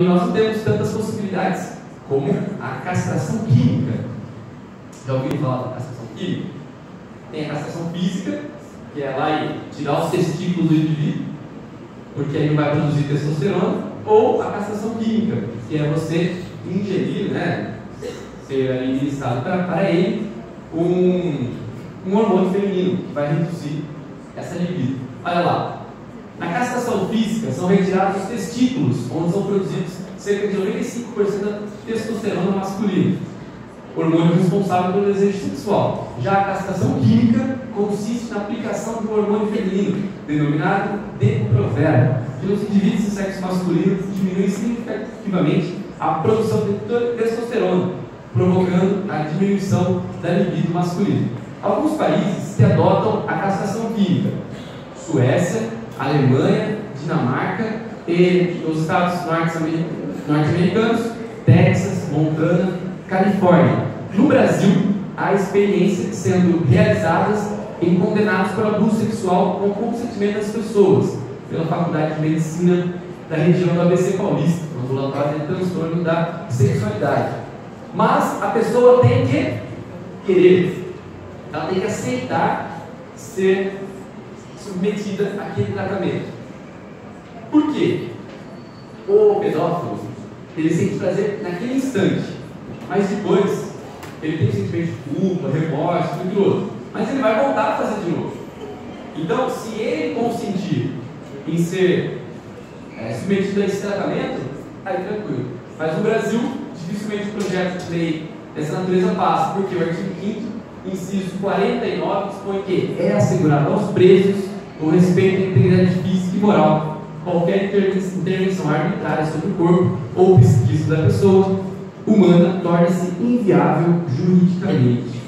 E nós não temos tantas possibilidades como a castração química. Já ouviram falar da castração química? Tem a castração física, que é lá e tirar os testículos do indivíduo, porque aí não vai produzir testosterona, ou a castração química, que é você ingerir, né, ser administrado para, para ele um, um hormônio feminino que vai reduzir essa libido. Olha lá, na castração física são retirados os testículos, onde são produzidos cerca de 95% da testosterona masculina, hormônio responsável pelo desejo sexual. Já a castração química consiste na aplicação do hormônio feminino, denominado depo-provera, que nos indivíduos de sexo masculino diminui significativamente a produção de testosterona, provocando a diminuição da libido masculina. Alguns países que adotam a castração química, Suécia, Alemanha, Dinamarca e os estados norte-americanos, Texas, Montana, Califórnia. No Brasil, há experiências sendo realizadas em condenados por abuso sexual com consentimento das pessoas, pela Faculdade de Medicina da região do ABC Paulista, ambulatório de transtorno da sexualidade. Mas a pessoa tem que querer, ela tem que aceitar ser submetida àquele tratamento. Por quê? O pedófilo, ele sente prazer naquele instante, mas depois ele tem sentimento de culpa, remorso, tudo outro. Mas ele vai voltar a fazer de novo. Então, se ele consentir em ser é, submetido a esse tratamento, aí tranquilo. Mas no Brasil, dificilmente o projeto de lei dessa natureza passa, porque o artigo 5 inciso 49 dispõe que é assegurado aos presos o respeito à integridade física e moral. Qualquer intervenção arbitrária sobre o corpo ou pesquisa da pessoa humana torna-se inviável juridicamente.